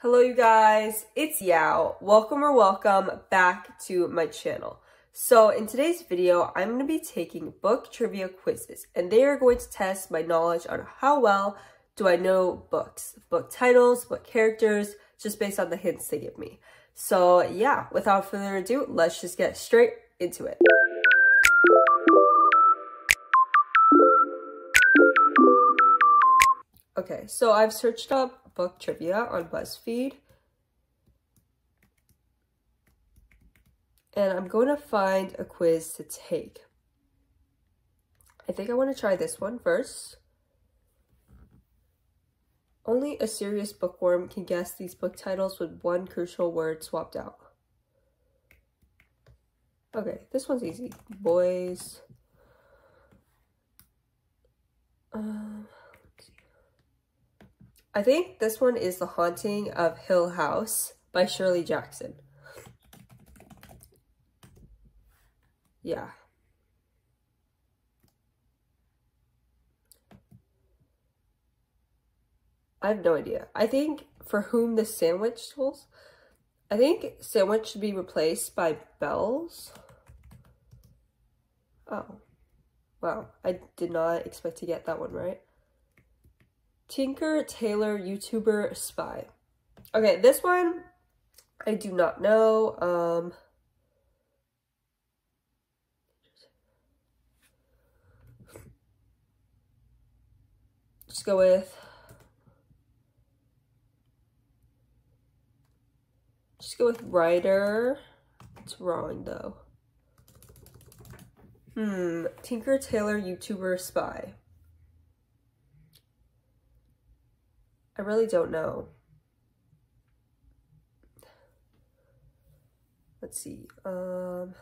Hello you guys, it's Yao. Welcome or welcome back to my channel. So in today's video, I'm going to be taking book trivia quizzes and they are going to test my knowledge on how well do I know books, book titles, book characters, just based on the hints they give me. So yeah, without further ado, let's just get straight into it. Okay, so I've searched up book trivia on BuzzFeed. And I'm going to find a quiz to take. I think I want to try this one first. Only a serious bookworm can guess these book titles with one crucial word swapped out. Okay, this one's easy. Boys. I think this one is The Haunting of Hill House by Shirley Jackson. Yeah. I have no idea. I think for whom the sandwich tolls, I think sandwich should be replaced by bells. Oh. Wow. I did not expect to get that one right. Tinker Tailor YouTuber Spy. Okay, this one I do not know. Um Just go with Just go with writer. It's wrong though. Hmm, Tinker Tailor YouTuber Spy. I really don't know. Let's see. Um,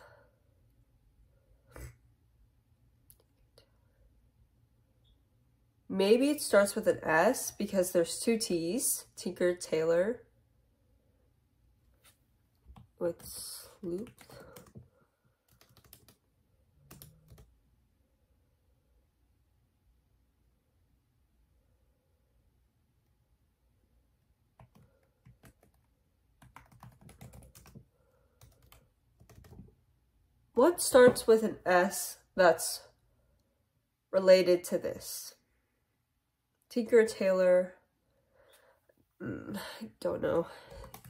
maybe it starts with an S because there's two T's. Tinker Tailor with sloop. What starts with an S that's related to this? Tinker Tailor. Mm, I don't know.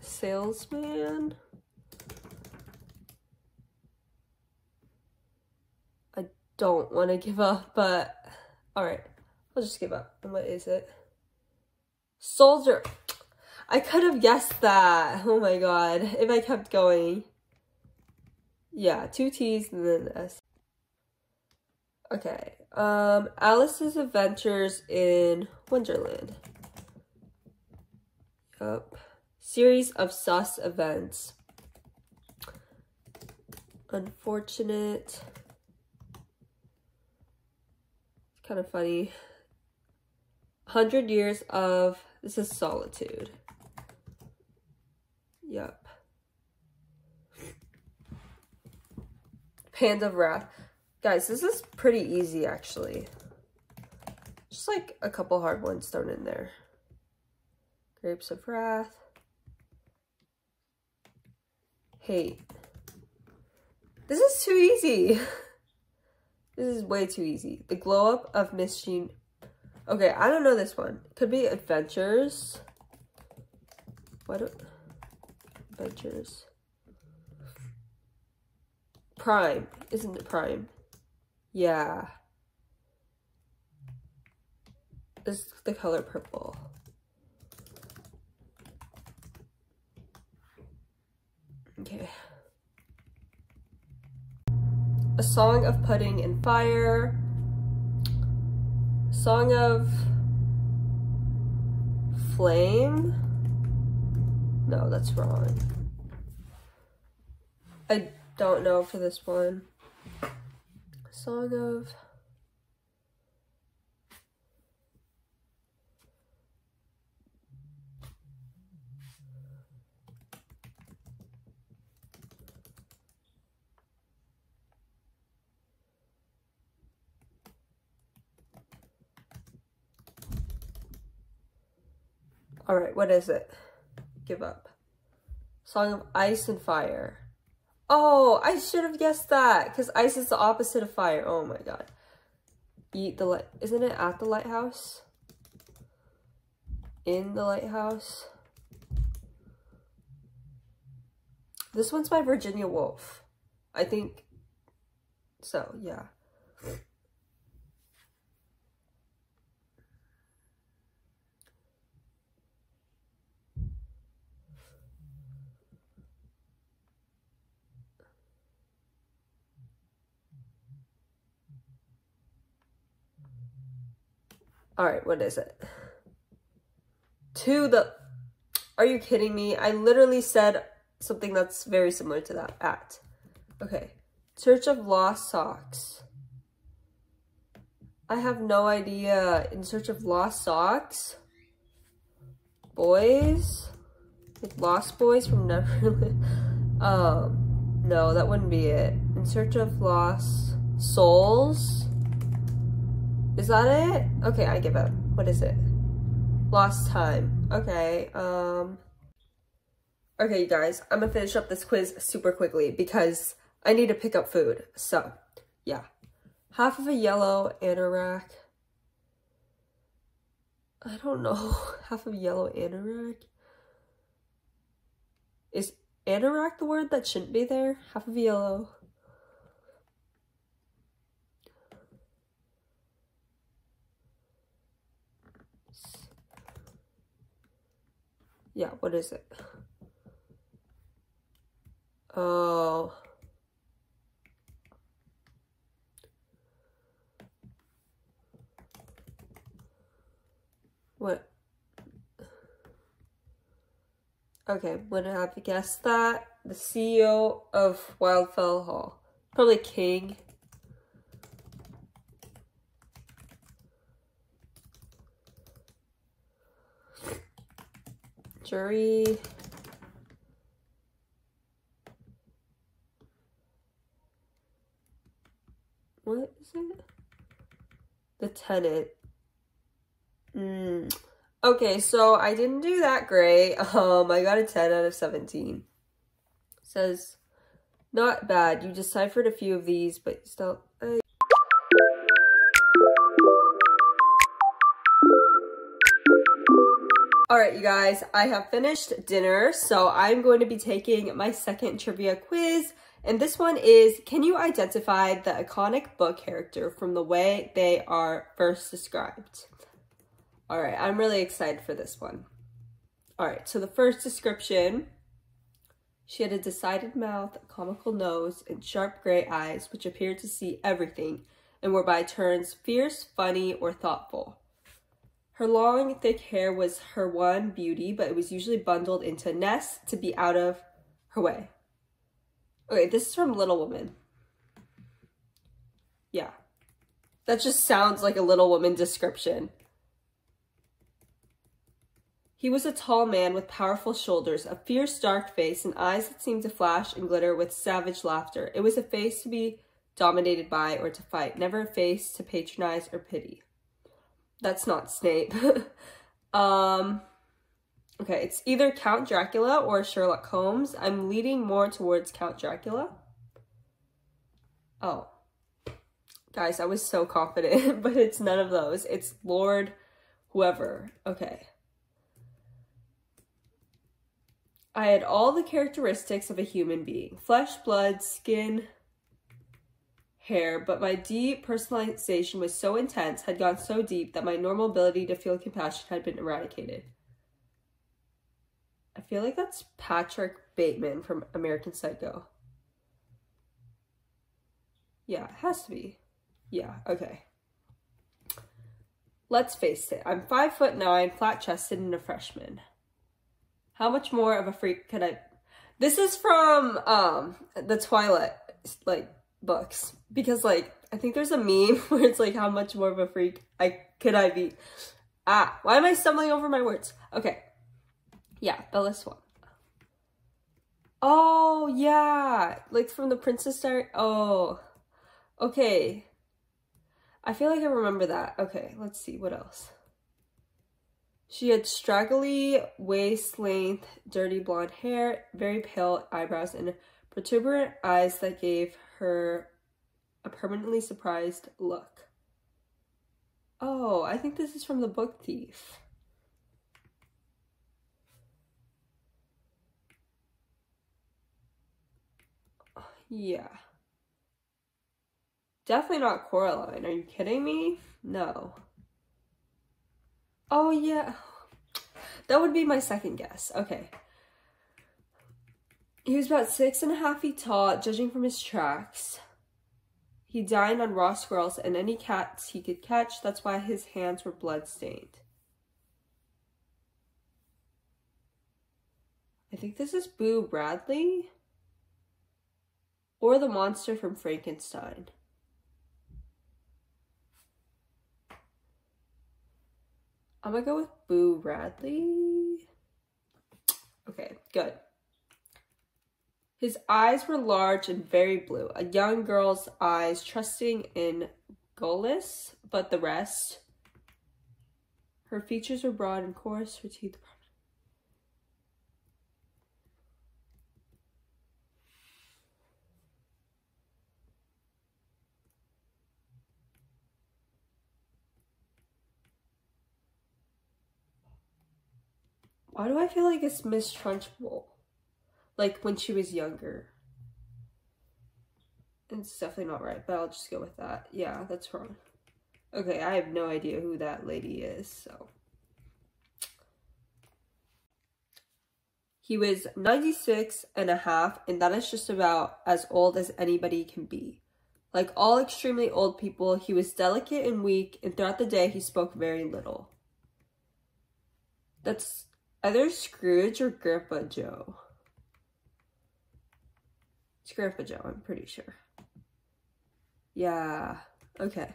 Salesman? I don't want to give up, but alright. I'll just give up. And what is it? Soldier. I could have guessed that. Oh my god. If I kept going. Yeah, two T's and then S. Okay. Um, Alice's Adventures in Wonderland. Yup. Series of sus events. Unfortunate. It's Kind of funny. 100 years of, this is solitude. Yup. Panda of Wrath. Guys, this is pretty easy, actually. Just like a couple hard ones thrown in there. Grapes of Wrath. Hate. This is too easy. this is way too easy. The Glow Up of Jean. Okay, I don't know this one. Could be Adventures. What? Adventures. Prime. Isn't it Prime? Yeah. This is the color purple. Okay. A Song of Pudding and Fire. Song of Flame? No, that's wrong. I don't know for this one. Song of... All right, what is it? give up. Song of Ice and Fire. Oh, I should have guessed that because ice is the opposite of fire. Oh my god. Eat the light. Isn't it at the lighthouse? In the lighthouse? This one's by Virginia Woolf. I think so, yeah. All right, what is it? To the, are you kidding me? I literally said something that's very similar to that, at. Okay, Search of Lost Socks. I have no idea. In Search of Lost Socks? Boys? Like Lost Boys from Neverland? um, no, that wouldn't be it. In Search of Lost Souls? Is that it? Okay, I give up. What is it? Lost time. Okay, um... Okay, you guys, I'm gonna finish up this quiz super quickly because I need to pick up food. So, yeah. Half of a yellow anorak. I don't know. Half of yellow anorak. Is anorak the word that shouldn't be there? Half of yellow. Yeah, what is it? Oh. What? Okay, would have guessed that. The CEO of Wildfell Hall. Probably King. Jury. What is it? The tenant. Mm. Okay, so I didn't do that great. Um, I got a 10 out of 17. says, not bad. You deciphered a few of these, but still, uh, All right, you guys, I have finished dinner, so I'm going to be taking my second trivia quiz. And this one is, can you identify the iconic book character from the way they are first described? All right, I'm really excited for this one. All right, so the first description, she had a decided mouth, a comical nose, and sharp gray eyes, which appeared to see everything and were by turns fierce, funny, or thoughtful. Her long, thick hair was her one beauty, but it was usually bundled into nests to be out of her way. Okay, this is from Little Woman. Yeah. That just sounds like a Little Woman description. He was a tall man with powerful shoulders, a fierce dark face, and eyes that seemed to flash and glitter with savage laughter. It was a face to be dominated by or to fight, never a face to patronize or pity. That's not Snape. um, okay, it's either Count Dracula or Sherlock Holmes. I'm leading more towards Count Dracula. Oh. Guys, I was so confident, but it's none of those. It's Lord whoever. Okay. I had all the characteristics of a human being. Flesh, blood, skin, hair, but my depersonalization was so intense, had gone so deep that my normal ability to feel compassion had been eradicated. I feel like that's Patrick Bateman from American Psycho. Yeah, it has to be. Yeah, okay. Let's face it, I'm five foot nine, flat chested, and a freshman. How much more of a freak could I? This is from um the Twilight like books because like I think there's a meme where it's like how much more of a freak I could I be. Ah, why am I stumbling over my words? Okay. Yeah, Bella Swan. Oh, yeah. Like from the Princess Diary. Oh. Okay. I feel like I remember that. Okay, let's see. What else? She had straggly waist length, dirty blonde hair, very pale eyebrows, and protuberant eyes that gave her a permanently surprised look. Oh, I think this is from the book Thief. Yeah. Definitely not Coraline. Are you kidding me? No. Oh, yeah. That would be my second guess. Okay. He was about six and a half feet tall, judging from his tracks. He dined on raw squirrels and any cats he could catch. That's why his hands were blood-stained. I think this is Boo Bradley or the monster from Frankenstein. I'm gonna go with Boo Radley. Okay, good. His eyes were large and very blue, a young girl's eyes, trusting in guileless, but the rest. Her features were broad and coarse, her teeth Why do I feel like it's Miss Trunchbull? Like when she was younger. It's definitely not right, but I'll just go with that. Yeah, that's wrong. Okay, I have no idea who that lady is, so. He was 96 and a half, and that is just about as old as anybody can be. Like all extremely old people, he was delicate and weak, and throughout the day, he spoke very little. That's Either Scrooge or Grandpa Joe. It's Grandpa Joe, I'm pretty sure. Yeah, okay.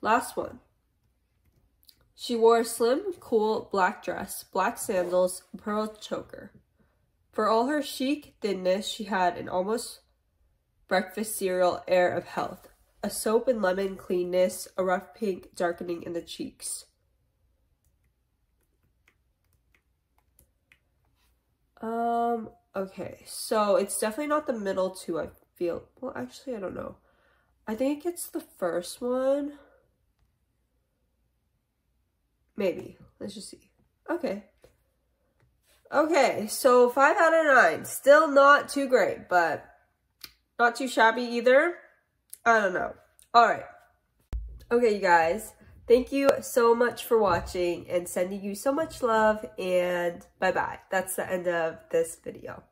Last one. She wore a slim, cool black dress, black sandals, pearl choker. For all her chic thinness, she had an almost breakfast cereal air of health, a soap and lemon cleanness, a rough pink darkening in the cheeks. Um, okay, so it's definitely not the middle two, I feel. Well, actually, I don't know. I think it's the first one. Maybe. Let's just see. Okay. Okay, so 5 out of 9. Still not too great, but not too shabby either. I don't know. Alright. Okay, you guys. Thank you so much for watching and sending you so much love and bye-bye. That's the end of this video.